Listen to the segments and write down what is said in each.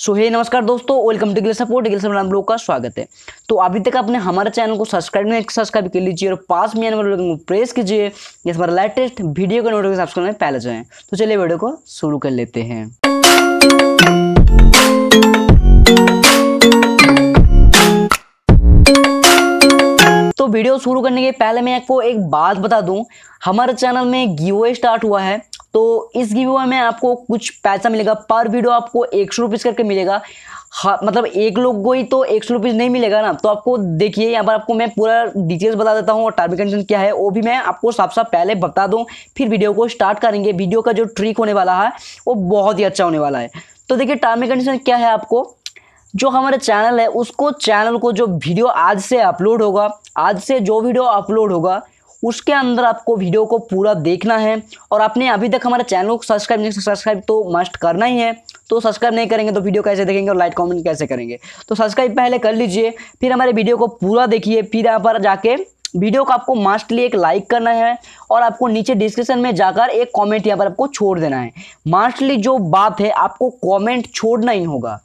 सो hey नमस्कार दोस्तों welcome to Gill support Gill support आप लोग का स्वागत है। तो अभी तक आपने हमारे चैनल को सब्सक्राइब नहीं सब्सक्राइब कर लीजिए और पास में आने वाले लोगों को प्रेस कीजिए ये हमारा लेटेस्ट वीडियो का नोटिफिकेशन आपको पहले जाए। तो चलिए वीडियो को शुरू कर लेते हैं। वीडियो शुरू करने के पहले मैं आपको एक बात बता दूँ। हमारे चैनल में गिव स्टार्ट हुआ है तो इस गिव में आपको कुछ पैसा मिलेगा। पर वीडियो आपको एक सौ रुपीज़ करके मिलेगा। हाँ मतलब एक लोग को ही तो एक सौ रुपीज़ नहीं मिलेगा ना। तो आपको देखिए, यहाँ पर आपको मैं पूरा डिटेल्स बता देता हूँ, और टर्म कंडीशन क्या है, वो भी मैं आपको साफ़ साफ़ पहले बता दूँ, फिर वीडियो को स्टार्ट करेंगे। वीडियो का जो ट्रिक होने वाला है, वो बहुत ही अच्छा होने वाला है। तो देखिए टर्म कंडीशन क्या है आपको? जो हमारे चैनल है, उसको चैनल को जो वीडियो आज से अपलोड होगा आज से जो वीडियो अपलोड होगा, उसके अंदर आपको वीडियो को पूरा देखना है। और आपने अभी तक हमारे चैनल को सब्सक्राइब नहीं सब्सक्राइब तो मस्ट करना ही है। तो सब्सक्राइब नहीं करेंगे तो वीडियो कैसे देखेंगे और लाइक कमेंट कैसे करेंगे? तो सब्सक्राइब पहले कर लीजिए, फिर हमारे वीडियो को पूरा देखिए, फिर यहाँ पर जाके वीडियो को आपको मास्टली एक लाइक करना है और आपको नीचे डिस्क्रिप्शन में जाकर एक कमेंट यहाँ पर आपको छोड़ देना है। मास्टली जो बात है, आपको कमेंट छोड़ना ही होगा।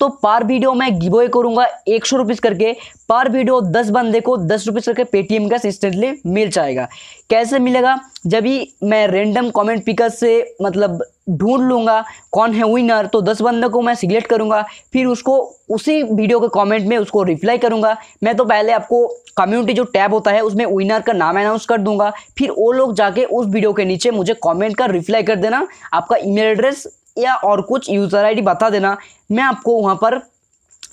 तो पर वीडियो मैं गिवअवे करूँगा एक सौ रुपीज़ करके। पर वीडियो दस बंदे को दस रुपीज़ करके पेटीएम का इंस्टेंटली मिल जाएगा। कैसे मिलेगा? जब भी मैं रेंडम कमेंट पिकर से मतलब ढूंढ लूँगा, कौन है विनर तो दस बंदे को मैं सिलेक्ट करूँगा, फिर उसको उसी वीडियो के कमेंट में उसको रिप्लाई करूँगा। मैं तो पहले आपको कम्युनिटी जो टैब होता है, उसमें विनर का नाम अनाउंस कर दूँगा। फिर वो लोग जाके उस वीडियो के नीचे मुझे कमेंट का रिप्लाई कर देना। आपका ईमेल एड्रेस या और कुछ यूज़र आईडी बता देना, मैं आपको वहाँ पर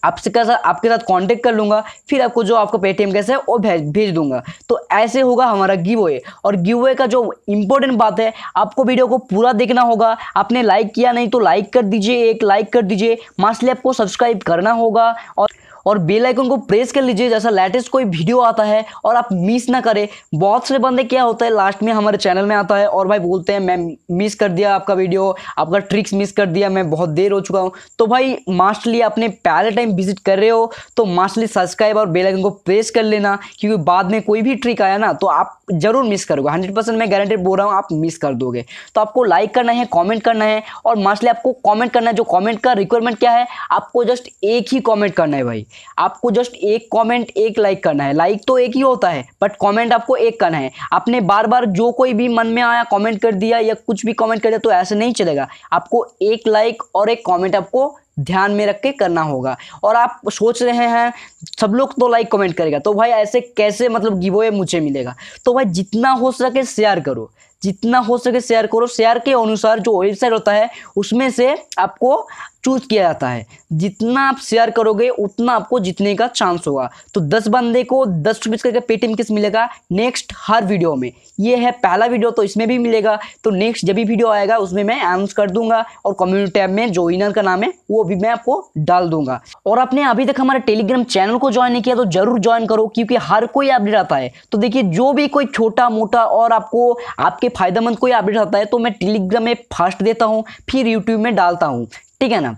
आपसे कैसा आपके साथ कांटेक्ट कर लूँगा, फिर आपको जो आपका पेटीएम कैसे है, वो भेज भेज दूँगा। तो ऐसे होगा हमारा गिव अवे और गिव अवे का जो इम्पोर्टेंट बात है, आपको वीडियो को पूरा देखना होगा। आपने लाइक किया नहीं तो लाइक कर दीजिए, एक लाइक कर दीजिए। मास्टली आपको सब्सक्राइब करना होगा और और बेल आइकन को प्रेस कर लीजिए, जैसा लेटेस्ट कोई वीडियो आता है, और आप मिस ना करें। बहुत से बंदे क्या होता है लास्ट में हमारे चैनल में आता है, और भाई बोलते हैं, मैं मिस कर दिया आपका वीडियो आपका ट्रिक्स मिस कर दिया, मैं बहुत देर हो चुका हूँ। तो भाई मास्टली अपने पहले टाइम विज़िट कर रहे हो तो मास्टली सब्सक्राइब और बेलाइकन को प्रेस कर लेना, क्योंकि बाद में कोई भी ट्रिक आया ना तो आप ज़रूर मिस करोगे। हंड्रेड परसेंट मैं गारंटेड बोल रहा हूँ, आप मिस कर दोगे। तो आपको लाइक करना है कॉमेंट करना है, और मास्टली आपको कॉमेंट करना है। जो कॉमेंट का रिक्वायरमेंट क्या है, आपको जस्ट एक ही कॉमेंट करना है भाई। आपको जस्ट एक कमेंट एक लाइक करना है। लाइक तो एक ही होता है बट कमेंट आपको एक करना है। आपने बार बार जो कोई भी मन में आया कमेंट कर दिया या कुछ भी कमेंट कर दिया तो ऐसे नहीं चलेगा। आपको एक लाइक और एक कमेंट आपको ध्यान में रख के करना होगा। और आप सोच रहे हैं, सब लोग तो लाइक कमेंट करेगा तो भाई ऐसे कैसे मतलब गिवोए मुझे मिलेगा? तो भाई जितना हो सके शेयर करो। जितना हो सके शेयर करो। शेयर के अनुसार जो वेबसाइट होता है, उसमें से आपको चूज़ किया जाता है। जितना आप शेयर करोगे, उतना आपको जीतने का चांस होगा। तो दस बंदे को दस रुपीज़ करके पेटीएम किस मिलेगा? नेक्स्ट हर वीडियो में। ये है पहला वीडियो तो इसमें भी मिलेगा। तो नेक्स्ट जब भी वीडियो आएगा, उसमें मैं अनाउंस कर दूँगा। और कम्युनिटी टैब में, जो विनर का नाम है, वो भी मैं आपको डाल दूँगा। और आपने अभी तक हमारे टेलीग्राम चैनल को ज्वाइन नहीं किया तो ज़रूर ज्वाइन करो, क्योंकि हर कोई अपडेट आता है। तो देखिए, जो भी कोई छोटा मोटा और आपको आपके फ़ायदेमंद कोई अपडेट आता है तो मैं टेलीग्राम में फ़र्स्ट देता हूँ, फिर यूट्यूब में डालता हूँ। ठीक है ना?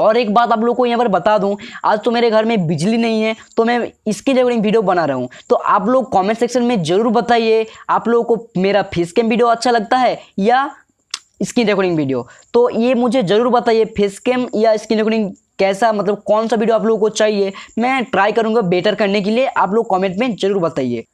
और एक बात आप लोग को यहाँ पर बता दूँ, आज तो मेरे घर में बिजली नहीं है तो मैं इसकी रिकॉर्डिंग वीडियो बना रहा हूँ। तो आप लोग कमेंट सेक्शन में ज़रूर बताइए, आप लोगों को मेरा फेस कैम वीडियो अच्छा लगता है या स्क्रीन रिकॉर्डिंग वीडियो तो ये मुझे ज़रूर बताइए फेस कैम या स्क्रीन रिकॉर्डिंग कैसा मतलब कौन सा वीडियो आप लोगों को चाहिए? मैं ट्राई करूँगा बेटर करने के लिए आप लोग कॉमेंट में ज़रूर बताइए।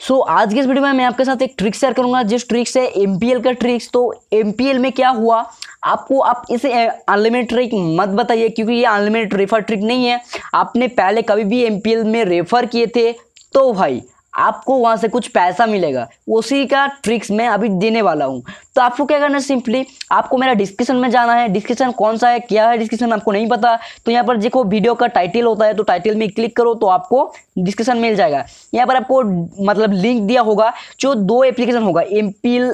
सो so, आज के इस वीडियो में मैं आपके साथ एक ट्रिक शेयर करूँगा जिस ट्रिक से एमपीएल का ट्रिक्स तो एम में क्या हुआ? आपको आप इसे अनलिमिटेड ट्रिक मत बताइए क्योंकि ये अनलिमिटेड रेफर ट्रिक नहीं है। आपने पहले कभी भी MPL में रेफर किए थे तो भाई आपको वहाँ से कुछ पैसा मिलेगा। उसी का ट्रिक्स मैं अभी देने वाला हूँ। तो आपको क्या करना है सिंपली आपको मेरा डिस्क्रिप्शन में जाना है। डिस्क्रिप्शन कौन सा है, क्या है डिस्क्रिप्शन आपको नहीं पता। तो यहाँ पर देखो वीडियो का टाइटल होता है तो टाइटल में क्लिक करो तो आपको डिस्क्रिप्शन मिल जाएगा। यहाँ पर आपको मतलब लिंक दिया होगा, जो दो एप्लीकेशन होगा। एमपीएल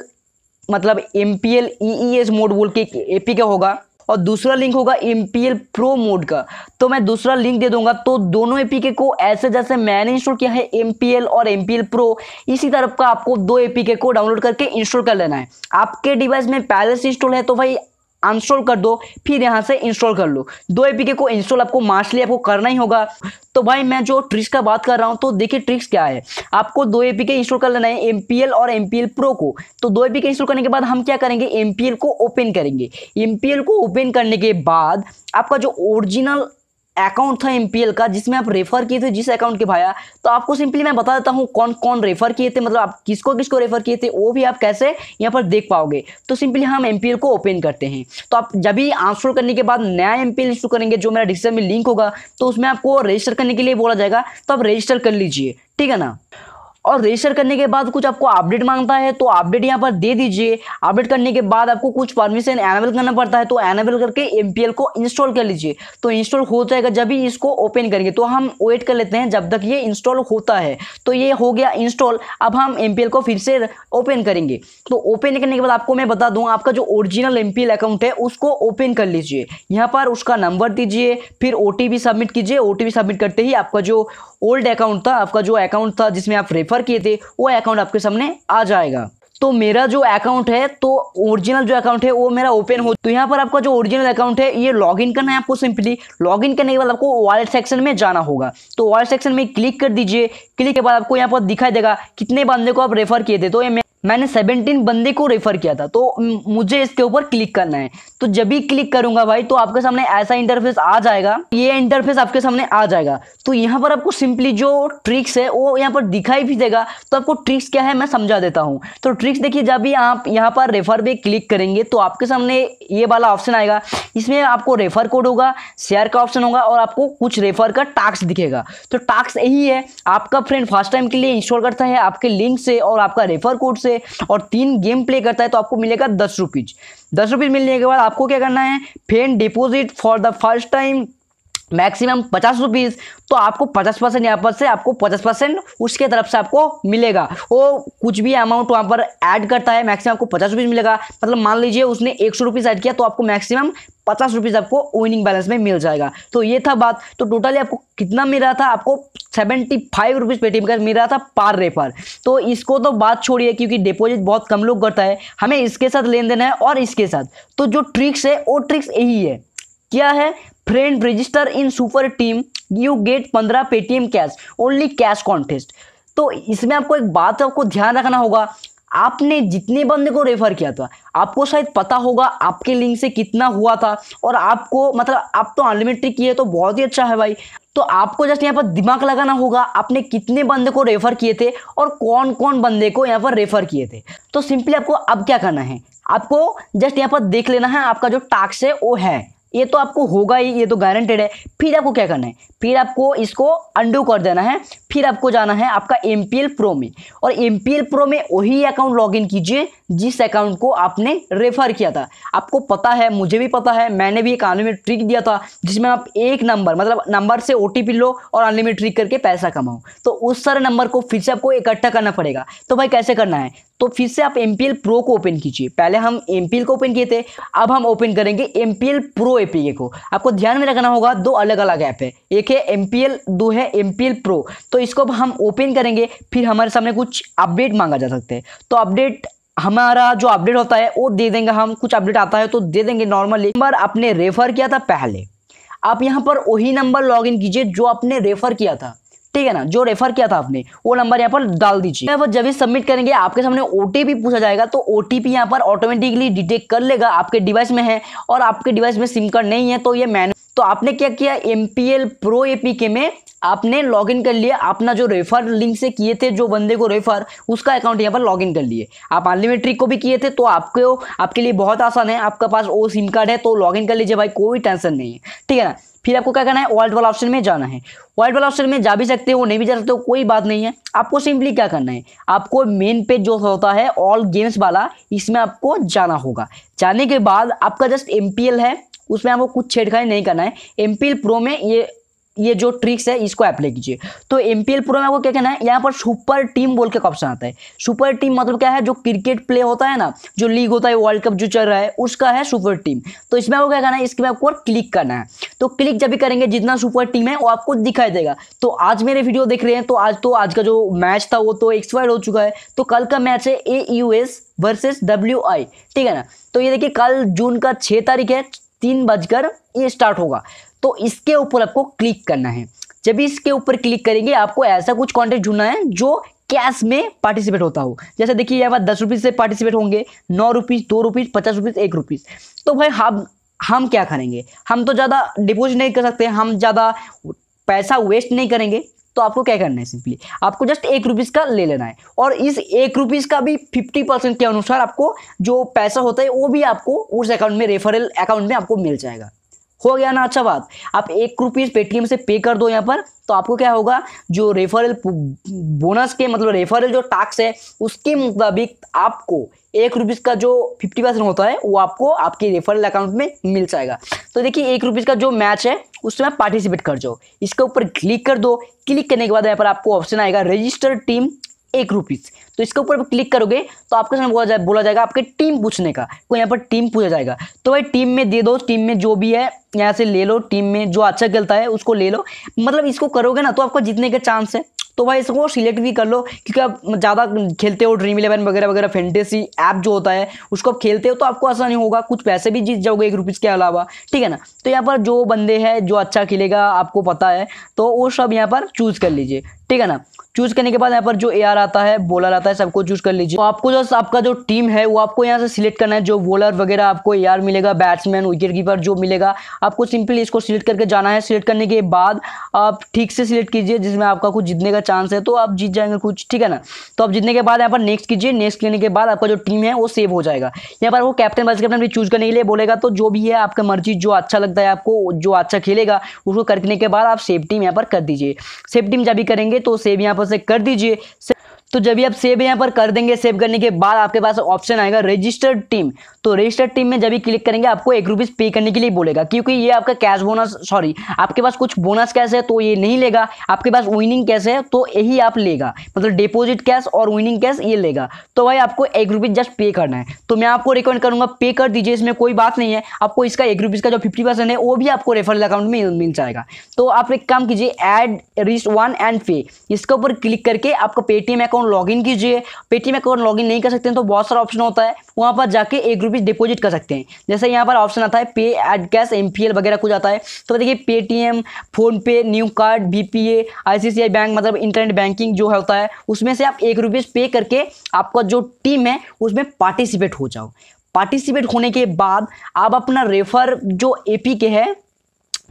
मतलब M P L E S mode बोल के ए पी का होगा। और दूसरा लिंक होगा एमपीएल प्रो मोड का। तो मैं दूसरा लिंक दे दूँगा। तो दोनों एपीके को ऐसे जैसे मैंने इंस्टॉल किया है एमपीएल और एमपीएल प्रो इसी तरफ़ का आपको दो एपीके को डाउनलोड करके इंस्टॉल कर लेना है। आपके डिवाइस में पहले से इंस्टॉल है तो भाई अनस्टॉल कर दो, फिर यहाँ से इंस्टॉल कर लो। दो एपीके को इंस्टॉल आपको मार्चली आपको करना ही होगा। तो भाई, मैं जो ट्रिक्स का बात कर रहा हूँ तो देखिए ट्रिक्स क्या है। आपको दो एपीके इंस्टॉल कर लेना है एमपीएल और एमपीएल प्रो को। तो दो एपीके इंस्टॉल करने के बाद हम क्या करेंगे एमपीएल को ओपन करेंगे। एमपीएल को ओपन करने के बाद आपका जो ओरिजिनल अकाउंट था एमपीएल का, जिसमें आप रेफर किए थे जिस अकाउंट के भाया तो आपको सिंपली मैं बता देता हूँ कौन कौन रेफर किए थे मतलब आप किसको किसको रेफर किए थे, वो भी आप कैसे यहाँ पर देख पाओगे। तो सिंपली हम एमपीएल को ओपन करते हैं। तो आप जब भी आंसर करने के बाद नया एमपीएल इंस्टॉल करेंगे, जो मेरा डिस्क्रिप्शन में लिंक होगा तो उसमें आपको रजिस्टर करने के लिए बोला जाएगा तो आप रजिस्टर कर लीजिए। ठीक है ना? और रजिस्टर करने के बाद कुछ आपको अपडेट माँगता है तो अपडेट यहाँ पर दे दीजिए। अपडेट करने के बाद आपको कुछ परमिशन एनेबल करना पड़ता है तो एनेबल करके एमपीएल को इंस्टॉल कर लीजिए। तो इंस्टॉल हो जाएगा जब भी इसको ओपन करेंगे। तो हम वेट कर लेते हैं जब तक ये इंस्टॉल होता है। तो ये हो गया इंस्टॉल अब हम MPL को फिर से ओपन करेंगे। तो ओपन करने के बाद आपको मैं बता दूँ, आपका जो ओरिजिनल MPL अकाउंट है, उसको ओपन कर लीजिए। यहाँ पर उसका नंबर दीजिए, फिर ओटीपी सबमिट कीजिए। ओटीपी सबमिट करते ही आपका जो ओल्ड अकाउंट था, आपका जो अकाउंट था जिसमें आप रेफर किए थे, वो अकाउंट आपके सामने आ जाएगा। तो मेरा जो अकाउंट है तो ओरिजिनल जो अकाउंट है, वो मेरा ओपन हो तो यहाँ पर आपका जो ओरिजिनल अकाउंट है, ये लॉगिन करना है आपको सिंपली लॉगिन करने के बाद आपको वॉलेट सेक्शन में जाना होगा। तो वॉलेट सेक्शन में क्लिक कर दीजिए। क्लिक के बाद आपको यहाँ पर दिखाई देगा कितने बंदे को आप रेफर किए थे। तो ये मैंने 17 बंदे को रेफर किया था तो मुझे इसके ऊपर क्लिक करना है। तो जब भी क्लिक करूँगा भाई तो आपके सामने ऐसा इंटरफेस आ जाएगा, ये इंटरफेस आपके सामने आ जाएगा। तो यहाँ पर आपको सिंपली जो ट्रिक्स है, वो यहाँ पर दिखाई भी देगा। तो आपको ट्रिक्स क्या है, मैं समझा देता हूँ। तो ट्रिक्स देखिए, जब भी आप यहाँ पर रेफर पे क्लिक करेंगे तो आपके सामने ये वाला ऑप्शन आएगा। इसमें आपको रेफर कोड होगा शेयर का ऑप्शन होगा, और आपको कुछ रेफर का टास्क दिखेगा। तो टास्क यही है, आपका फ्रेंड फ़र्स्ट टाइम के लिए इंस्टॉल करता है, आपके लिंक से और आपका रेफर कोड से। और तीन गेम प्ले करता है तो आपको मिलेगा दस रुपीज़। दस रुपीज़ मिलने के बाद आपको क्या करना है? फेन deposit for the first time maximum पचास रुपीज़ तो आपको पचास परसेंट यहाँ पर से आपको पचास परसेंट उसके तरफ़ से आपको मिलेगा। वो कुछ भी अमाउंट वहाँ पर ऐड करता है मैक्सिमम आपको पचास रुपीज़ मिलेगा। मतलब मान लीजिए उसने एक सौ रुपीज़ ऐड किया तो आपको मैक्सिमम पचास रुपीज़ आपको विनिंग बैलेंस में मिल जाएगा। तो ये था बात। तो टोटली आपको कितना मिल रहा था? आपको सेवेंटी फाइव रुपीज़ पेटीएम का मिल रहा था पार रेफर तो इसको तो बात छोड़िए, क्योंकि डिपॉजिट बहुत कम लोग करता है। हमें इसके साथ लेन देन है और इसके साथ। तो जो ट्रिक्स है, वो ट्रिक्स यही है। क्या है? Friend register in super team you get पंद्रह Paytm cash only cash contest तो इसमें आपको एक बात आपको ध्यान रखना होगा। आपने जितने बंदे को रेफर किया था, आपको शायद पता होगा आपके लिंक से कितना हुआ था। और आपको मतलब आप तो अनलिमिटेड किए तो बहुत ही अच्छा है भाई। तो आपको जस्ट यहाँ पर दिमाग लगाना होगा, आपने कितने बंदे को रेफर किए थे और कौन कौन बंदे को यहाँ पर रेफर किए थे। तो सिंपली आपको अब क्या करना है? आपको जस्ट यहाँ पर देख लेना है आपका जो टास्क है, वो है। ये तो आपको होगा ही, ये तो गारंटेड है। फिर आपको क्या करना है? फिर आपको इसको अंडू कर देना है। फिर आपको जाना है आपका एम पी एल प्रो में। और एम प्रो में वही अकाउंट लॉगिन कीजिए जिस अकाउंट को आपने रेफर किया था। आपको पता है, मुझे भी पता है, मैंने भी एक अनलिमिटेड ट्रिक दिया था, जिसमें आप एक नंबर मतलब नंबर से ओटीपी लो और अनलिमिटेड ट्रिक करके पैसा कमाओ। तो उस सारे नंबर को फिर से आपको इकट्ठा करना पड़ेगा। तो भाई कैसे करना है? तो फिर से आप एम प्रो को ओपन कीजिए। पहले हम MPL को ओपन किए थे, अब हम ओपन करेंगे एम प्रो एपीके को। आपको ध्यान में रखना होगा, दो अलग अलग ऐप है। एक है MPL दो है एम प्रो तो इसको हम ओपन करेंगे, फिर हमारे सामने कुछ अपडेट मांगा जा सकते हैं। तो अपडेट हमारा जो अपडेट होता है, वो दे देंगे हम, कुछ अपडेट आता है तो दे देंगे नॉर्मली नंबर आपने रेफर किया था पहले। आप यहाँ पर वही नंबर लॉग कीजिए जो आपने रेफर किया था। ठीक है ना? जो रेफर किया था आपने, वो नंबर यहाँ पर डाल दीजिए। यहाँ पर जब भी सबमिट करेंगे, आपके सामने ओटीपी पूछा जाएगा तो ओटीपी यहाँ पर ऑटोमेटिकली डिटेक्ट कर लेगा, आपके डिवाइस में है और आपके डिवाइस में सिम कार्ड नहीं है तो ये मैन तो आपने क्या किया? M P L pro APK में आपने लॉगिन कर लिया। अपना जो रेफर लिंक से किए थे, जो बंदे को रेफर उसका अकाउंट यहाँ पर लॉगिन कर लिए। आप अनलिमिटेड को भी किए थे तो आपको, आपके लिए बहुत आसान है। आपका पास वो सिम कार्ड है तो लॉगिन कर लीजिए भाई, कोई टेंशन नहीं है। ठीक है ना? फिर आपको क्या करना है? वर्ल्ड वाला ऑप्शन में जाना है। वर्ल्ड वाला ऑप्शन में जा भी सकते हो, नहीं भी जा सकते हो, कोई बात नहीं है। आपको सिंपली क्या करना है? आपको मेन पेज जो होता है ऑल गेम्स वाला, इसमें आपको जाना होगा। जाने के बाद आपका जस्ट एमपीएल है उसमें आपको कुछ छेड़खानी नहीं करना है। एम पी प्रो में ये ये जो ट्रिक्स है, इसको अप्लाई कीजिए। तो एम पी प्रो में आपको क्या कहना है, यहाँ पर सुपर टीम बोल के ऑप्शन आता है। सुपर टीम मतलब क्या है, जो क्रिकेट प्ले होता है ना, जो लीग होता है वर्ल्ड कप जो चल रहा है, उसका है सुपर टीम तो इसमें आपको क्या करना है, इसके में आपको क्लिक करना है। तो क्लिक जब भी करेंगे, जितना सुपर टीम है, वो आपको दिखाई देगा। तो आज मेरे वीडियो देख रहे हैं तो आज तो आज का जो मैच था, वो तो एक्सपायर हो चुका है। तो कल का मैच है A U S versus W I ठीक है ना? तो ये देखिए, कल जून का छः तारीख है तीन बजकर ये स्टार्ट होगा। तो इसके ऊपर आपको क्लिक करना है। जब इसके ऊपर क्लिक करेंगे, आपको ऐसा कुछ कॉन्टेंट ढूंढना है जो कैश में पार्टिसिपेट होता हो। जैसे देखिए, यहाँ पर दस रुपीज़ से पार्टिसिपेट होंगे, नौ रुपीज़ दो रुपीज़ पचास रुपीज़ एक रुपीज़ तो भाई, हम हम क्या करेंगे? हम तो ज़्यादा डिपोजिट नहीं कर सकते, हम ज़्यादा पैसा वेस्ट नहीं करेंगे। तो आपको क्या करना है सिंपली आपको जस्ट एक रुपीज़ का ले लेना है। और इस एक रुपीज़ का भी फिफ्टी परसेंट के अनुसार आपको जो पैसा होता है, वो भी आपको उस अकाउंट में रेफरल अकाउंट में आपको मिल जाएगा। हो गया ना? अच्छा बात। आप एक रुपीज़ पेटीएम से पे कर दो यहाँ पर तो आपको क्या होगा? जो रेफरल बोनस के मतलब रेफरल जो टैक्स है, उसके मुताबिक आपको एक रुपीज़ का जो फिफ्टी परसेंट होता है, वो आपको आपके रेफरल अकाउंट में मिल जाएगा। तो देखिए, एक रुपीज़ का जो मैच है उसमें पार्टिसिपेट कर जाओ। इसके ऊपर क्लिक कर दो। क्लिक करने के बाद यहाँ पर आपको ऑप्शन आएगा रजिस्टर टीम एक रुपीज़ तो इसके ऊपर क्लिक करोगे तो आपके सामने बोला जाए, बोला जाएगा आपके टीम पूछने का। तो यहाँ पर टीम पूछा जाएगा। तो भाई टीम में दे दो टीम में जो भी है, यहाँ से ले लो टीम में जो अच्छा खेलता है, उसको ले लो। मतलब इसको करोगे ना तो आपको जीतने के चांस है। तो भाई इसको सिलेक्ट भी कर लो, क्योंकि आप ज़्यादा खेलते हो ड्रीम इलेवन वगैरह वगैरह फेंटेसी ऐप जो होता है, उसको आप खेलते हो तो आपको आसानी होगा। कुछ पैसे भी जीत जाओगे एक रुपीज़ के अलावा। ठीक है ना? तो यहाँ पर जो बंदे हैं, जो अच्छा खेलेगा, आपको पता है तो वो सब यहाँ पर चूज़ कर लीजिए। ठीक है ना? चूज़ करने के बाद यहाँ पर जो एआर आता है बॉलर आता है, सबको चूज़ कर लीजिए। तो आपको जो आपका जो टीम है, वो आपको यहाँ से सिलेक्ट करना है। जो बॉलर वगैरह आपको एआर मिलेगा बैट्समैन विकेट कीपर जो मिलेगा, आपको सिंपली इसको सिलेक्ट करके जाना है। सिलेक्ट करने के बाद आप ठीक से सिलेक्ट कीजिए, जिसमें आपका कुछ जीतने का चांस है। तो आप जीत जाएँगे कुछ, ठीक है ना? तो आप जीतने के बाद यहाँ पर नेक्स्ट कीजिए। नेक्स्ट लेने के बाद आपका जो टीम है, वो सेव हो जाएगा। यहाँ पर वो कैप्टन वाइस कैप्टन भी चूज़ करने के लिए बोलेगा। तो जो भी है, आपका मर्ज़ी, जो अच्छा लगता है आपको, जो अच्छा खेलेगा, उसको करने के बाद आप सेफ़ टीम यहाँ पर कर दीजिए। सेव टीम जब भी करेंगे तो सेव यहाँ पर से कर दीजिए। तो जब भी आप सेव यहाँ पर कर देंगे सेव करने के बाद आपके पास ऑप्शन आएगा रजिस्टर्ड टीम तो रजिस्टर्ड टीम में जब भी क्लिक करेंगे, आपको एक रुपीज़ पे करने के लिए बोलेगा, क्योंकि ये आपका कैश बोनस सॉरी आपके पास कुछ बोनस कैश है तो ये नहीं लेगा. आपके पास विनिंग कैश है तो यही आप लेगा. मतलब डिपोजिट कैश और विनिंग कैश ये लेगा. तो भाई आपको एक रुपीज़ जस्ट पे करना है. तो मैं आपको रिकमेंड करूँगा पे कर दीजिए, इसमें कोई बात नहीं है. आपको इसका एक रुपीज़ का जो फिफ्टी परसेंट है, वो भी आपको रेफरल अकाउंट में मिल जाएगा. तो आप एक काम कीजिए एड रिस्ट वन एंड पे इसके ऊपर क्लिक करके आपका पेटीएम अकाउंट लॉग कीजिए कीजिए पेटीएम अकाउंट लॉगिन नहीं कर सकते हैं तो बहुत सारा ऑप्शन होता है। वहाँ पर जाके एक रुपीज़ डिपॉजिट कर सकते हैं। जैसे यहाँ पर ऑप्शन आता है पे एड कैश एम वगैरह कुछ आता है। तो देखिए Paytm PhonePe new card B P bank मतलब इंटरनेट बैंकिंग जो होता है, उसमें से आप एक पे करके आपका जो टीम है, उसमें पार्टिसिपेट हो जाओ। पार्टिसिपेट होने के बाद आप अपना रेफर जो एपी के है,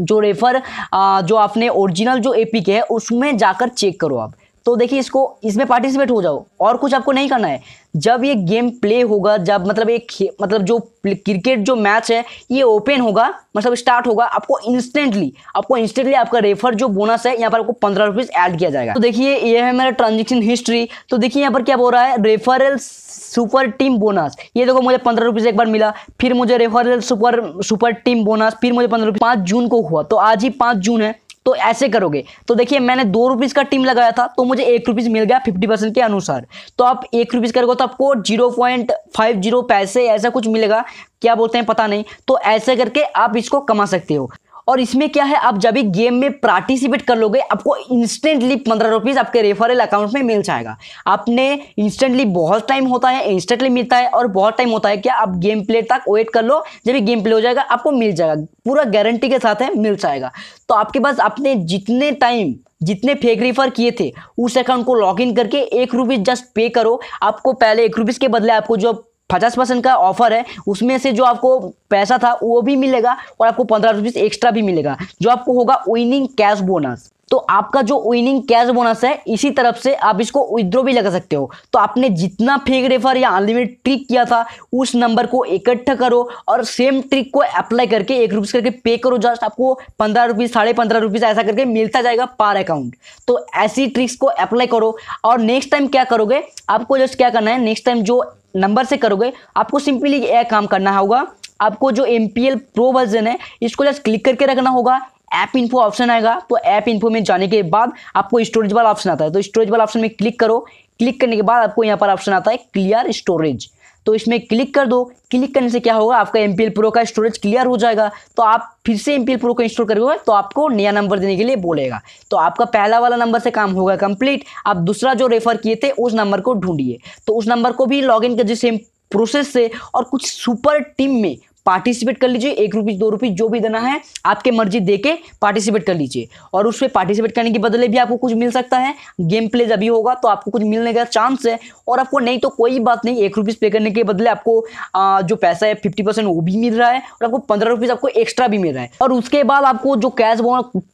जो रेफर जो आपने ओरिजिनल जो एपी के है, उसमें जाकर चेक करो आप। तो देखिए इसको, इसमें पार्टिसिपेट हो जाओ, और कुछ आपको नहीं करना है। जब ये गेम प्ले होगा, जब मतलब एक मतलब जो क्रिकेट जो मैच है, ये ओपन होगा मतलब स्टार्ट होगा, आपको इंस्टेंटली आपको इंस्टेंटली आपका रेफर जो बोनस है, यहाँ पर आपको पंद्रह रुपीज़ ऐड किया जाएगा। तो देखिए, ये है मेरा ट्रांजेक्शन हिस्ट्री तो देखिए, यहाँ पर क्या बोल रहा है? रेफरल सुपर टीम बोनस ये देखो, मुझे पंद्रह रुपीज़ एक बार मिला, फिर मुझे referral super super team bonus फिर मुझे पंद्रह रुपये पाँच जून को हुआ। तो आज ही पाँच जून है। तो ऐसे करोगे। तो देखिए, मैंने दो रुपीज़ का टीम लगाया था तो मुझे एक रुपीज़ मिल गया फिफ्टी परसेंट के अनुसार। तो आप एक रुपीज़ करोगे तो आपको ज़ीरो पॉइंट फाइव ज़ीरो पैसे ऐसा कुछ मिलेगा, क्या बोलते हैं पता नहीं। तो ऐसे करके आप इसको कमा सकते हो। और इसमें क्या है, आप जब भी गेम में पार्टिसिपेट कर लोगे, आपको इंस्टेंटली पंद्रह रुपीज़ आपके रेफरल अकाउंट में मिल जाएगा। आपने इंस्टेंटली बहुत टाइम होता है इंस्टेंटली मिलता है और बहुत टाइम होता है क्या आप गेम प्ले तक वेट कर लो, जब भी गेम प्ले हो जाएगा, आपको मिल जाएगा। पूरा गारंटी के साथ है, मिल जाएगा। तो आपके पास अपने जितने टाइम जितने फेक रेफर किए थे, उस अकाउंट को लॉगिन करके एक रुपीज़ जस्ट पे करो। आपको पहले एक रुपीज़ के बदले आपको जो पचास परसेंट का ऑफ़र है, उसमें से जो आपको पैसा था, वो भी मिलेगा और आपको पंद्रह रुपीज़ एक्स्ट्रा भी मिलेगा। जो आपको होगा विनिंग कैश बोनस तो आपका जो विनिंग कैश बोनस है, इसी तरफ़ से आप इसको विद्रो भी लगा सकते हो। तो आपने जितना फेक रेफर या अनलिमिटेड ट्रिक किया था, उस नंबर को इकट्ठा करो और सेम ट्रिक को अप्लाई करके एक रुपीज़ करके पे करो। जस्ट आपको पंद्रह रुपीज़ साढ़े पंद्रह रुपीज़ ऐसा करके मिलता जाएगा पर अकाउंट तो ऐसी ट्रिक्स को अप्लाई करो और नेक्स्ट टाइम क्या करोगे? आपको जस्ट क्या करना है नेक्स्ट टाइम जो नंबर से करोगे, आपको सिंपली यह काम करना होगा। आपको जो M P L pro version है, इसको जस्ट क्लिक करके रखना होगा। ऐप इन्फो ऑप्शन आएगा तो ऐप इन्फो में जाने के बाद आपको स्टोरेज वाला ऑप्शन आता है। तो स्टोरेज वाला ऑप्शन में क्लिक करो। क्लिक करने के बाद आपको यहाँ पर ऑप्शन आता है क्लियर स्टोरेज तो इसमें क्लिक कर दो। क्लिक करने से क्या होगा? आपका एम प्रो का स्टोरेज क्लियर हो जाएगा। तो आप फिर से एम प्रो को इंस्टॉल करोगे तो आपको नया नंबर देने के लिए बोलेगा। तो आपका पहला वाला नंबर से काम होगा कंप्लीट आप दूसरा जो रेफर किए थे, उस नंबर को ढूंढिए। तो उस नंबर को भी लॉग इन कर जिस प्रोसेस से और कुछ सुपर टीम में पार्टिसिपेट कर लीजिए एक रुपीज़ दो रुपीज़ जो भी देना है आपके मर्ज़ी दे के पार्टिसिपेट कर लीजिए। और उस पर पार्टिसिपेट करने के बदले भी आपको कुछ मिल सकता है। गेम प्ले जब भी होगा तो आपको कुछ मिलने का चांस है। और आपको नहीं तो कोई बात नहीं एक रुपीज़ पे करने के बदले आपको आ, जो पैसा है फिफ्टी परसेंट वो भी मिल रहा है और आपको पंद्रह रुपीज़ आपको एक्स्ट्रा भी मिल रहा है। और उसके बाद आपको जो कैश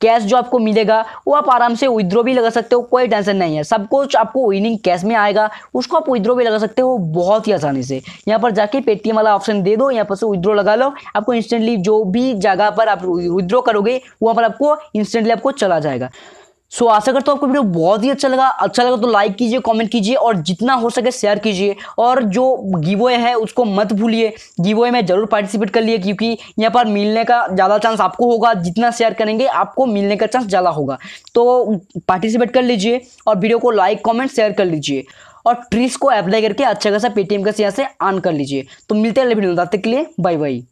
कैश जो आपको मिलेगा वो आप आराम से विद्रो भी लगा सकते हो कोई टेंशन नहीं है। सब कुछ आपको विनिंग कैश में आएगा उसको आप विद्रो भी लगा सकते हो बहुत ही आसानी से। यहाँ पर जाके पेटीएम वाला ऑप्शन दे दो यहाँ पर से विद्रो लगा लो। आपको इंस्टेंटली जो भी जगह पर आप विद्रो करोगे वहाँ पर आपको इंस्टेंटली आपको चला जाएगा। सो so, आशा करता हूँ आपको वीडियो बहुत ही अच्छा लगा। अच्छा लगा तो लाइक कीजिए कमेंट कीजिए और जितना हो सके शेयर कीजिए। और जो गिवोए है उसको मत भूलिए। गिवोए में ज़रूर पार्टिसिपेट कर लिए क्योंकि यहाँ पर मिलने का ज़्यादा चांस आपको होगा। जितना शेयर करेंगे आपको मिलने का चांस ज़्यादा होगा। तो पार्टिसिपेट कर लीजिए और वीडियो को लाइक कॉमेंट शेयर कर लीजिए। और ट्रिक्स को अप्लाई करके अच्छा खासा पेटीएम का यहाँ से ऑन कर लीजिए। तो मिलते हैं वीडियो तब तक के लिए बाय बाय